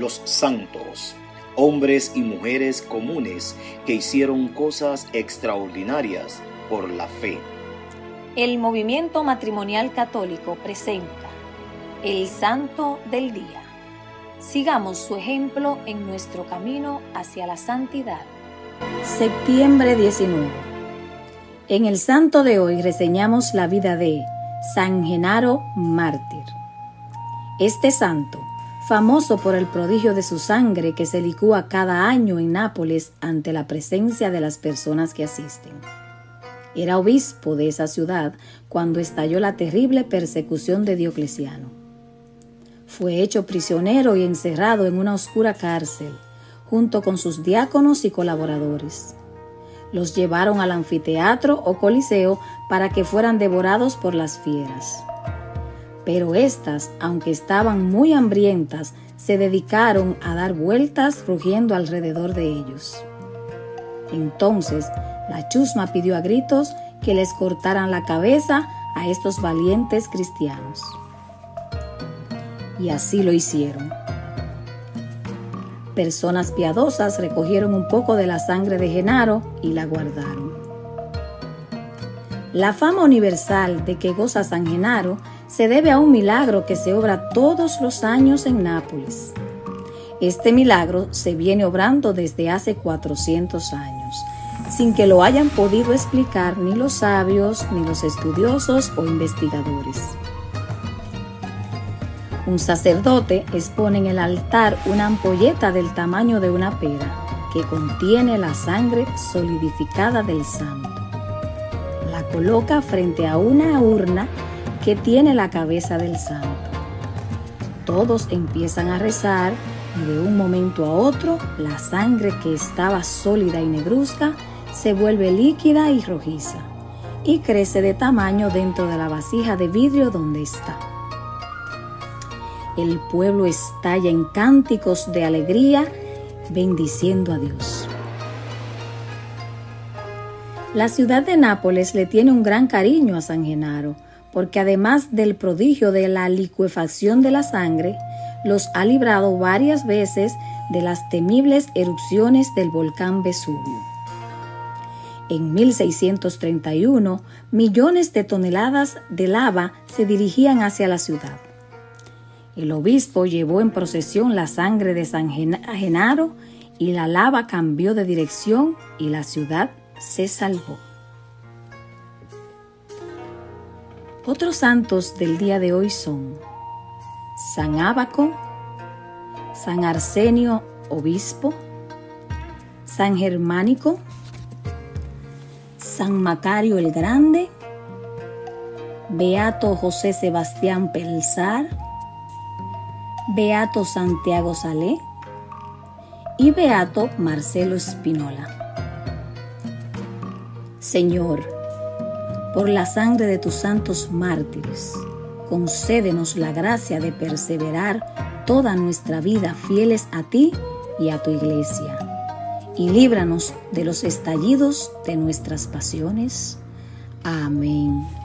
los santos, hombres y mujeres comunes que hicieron cosas extraordinarias por la fe. El movimiento matrimonial católico presenta el Santo del Día. Sigamos su ejemplo en nuestro camino hacia la santidad. Septiembre 19. En el Santo de hoy reseñamos la vida de San Genaro Mártir. Este santo, famoso por el prodigio de su sangre que se licúa cada año en Nápoles ante la presencia de las personas que asisten. Era obispo de esa ciudad cuando estalló la terrible persecución de Diocleciano. Fue hecho prisionero y encerrado en una oscura cárcel, junto con sus diáconos y colaboradores. Los llevaron al anfiteatro o coliseo para que fueran devorados por las fieras. Pero éstas, aunque estaban muy hambrientas, se dedicaron a dar vueltas rugiendo alrededor de ellos. Entonces la chusma pidió a gritos que les cortaran la cabeza a estos valientes cristianos. Y así lo hicieron. Personas piadosas recogieron un poco de la sangre de Genaro y la guardaron. La fama universal de que goza San Genaro se debe a un milagro que se obra todos los años en Nápoles. Este milagro se viene obrando desde hace 400 años, sin que lo hayan podido explicar ni los sabios, ni los estudiosos o investigadores. Un sacerdote expone en el altar una ampolleta del tamaño de una pera que contiene la sangre solidificada del santo. La coloca frente a una urna que tiene la cabeza del santo. Todos empiezan a rezar y de un momento a otro la sangre que estaba sólida y negruzca se vuelve líquida y rojiza y crece de tamaño dentro de la vasija de vidrio donde está. El pueblo estalla en cánticos de alegría bendiciendo a Dios. La ciudad de Nápoles le tiene un gran cariño a San Genaro, porque además del prodigio de la licuefacción de la sangre, los ha librado varias veces de las temibles erupciones del volcán Vesubio. En 1631, millones de toneladas de lava se dirigían hacia la ciudad. El obispo llevó en procesión la sangre de San Genaro y la lava cambió de dirección y la ciudad se salvó. Otros santos del día de hoy son San Ábaco, San Arsenio, obispo, San Germánico, San Macario el Grande, Beato José Sebastián Pelzar, Beato Santiago Salé y Beato Marcelo Espinola. Señor, por la sangre de tus santos mártires, concédenos la gracia de perseverar toda nuestra vida fieles a ti y a tu iglesia, y líbranos de los estallidos de nuestras pasiones. Amén.